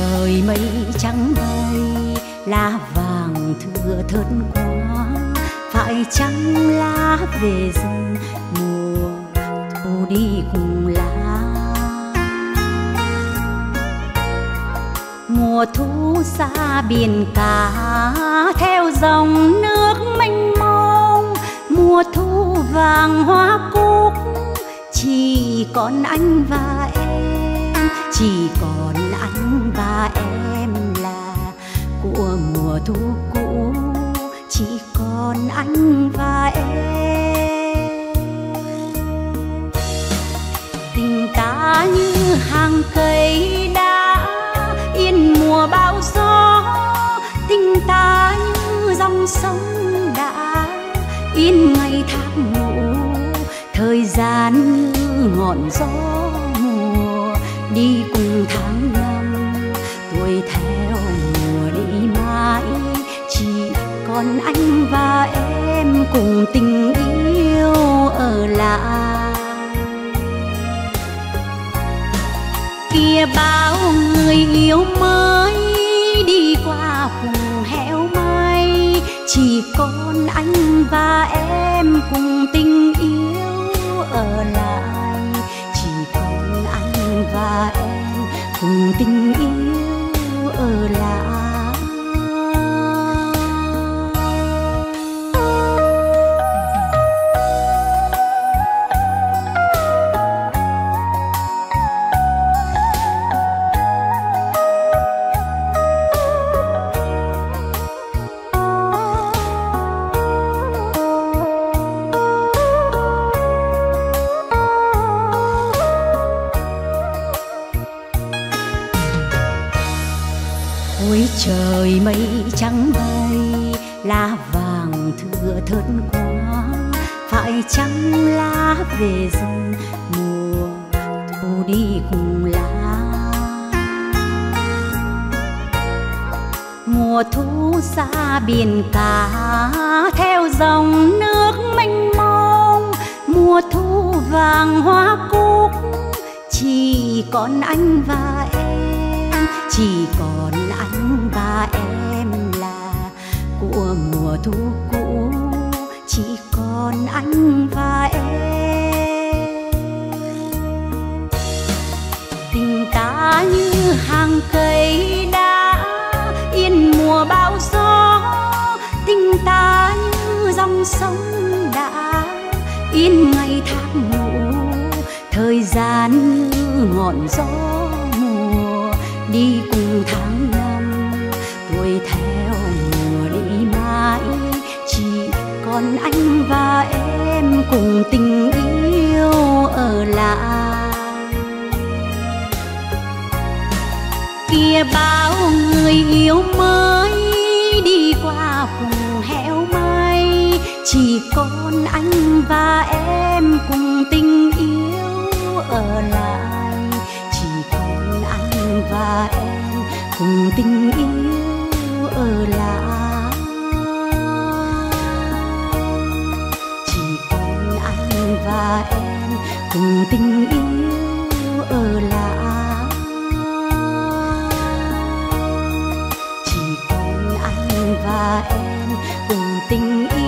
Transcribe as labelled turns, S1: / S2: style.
S1: trời mây trắng bay, lá vàng thưa thớt quá. Phải chăng lá về rừng, mùa thu đi cùng lá. Mùa thu xa biển cả, theo dòng nước mênh mông. Mùa thu vàng hoa cúc, chỉ còn anh và em chỉ còn anh và em là của mùa thu cũ. Chỉ còn anh và em. Tình ta như hàng cây đã yên mùa bão gió. Tình ta như dòng sông đã yên ngày tháng ngủ. Thời gian như ngọn gió đi cùng tháng năm. Tuổi theo mùa đi mãi chỉ còn anh và em cùng tình yêu ở lại. Kia bao người yêu mới đi qua vùng heo mây, chỉ còn anh và em cùng tình yêu ở lại và em cùng tình yêu ở lại. Ôi trời, mây trắng bay, lá vàng thưa thớt quá. Phải chăng lá về rừng, mùa thu đi cùng lá? Mùa thu xa biển cả, theo dòng nước mênh mông. Mùa thu vàng hoa cúc, chỉ còn anh và chỉ còn anh và em là của mùa thu cũ. Chỉ còn anh và em. Tình ta như hàng cây đã yên mùa bão gió. Tình ta như dòng sông đã, yên ngày tháng ngủ. Thời gian như ngọn gió đi cùng tháng năm tuổi theo mùa đi mãi, chỉ còn anh và em cùng tình yêu ở lại kia bao người yêu mới đi qua vùng heo mây. chỉ còn anh và em cùng tình yêu ở lại và em cùng tình yêu ở lại. Chỉ còn anh và em cùng tình yêu ở lại. Chỉ còn anh và em cùng tình yêu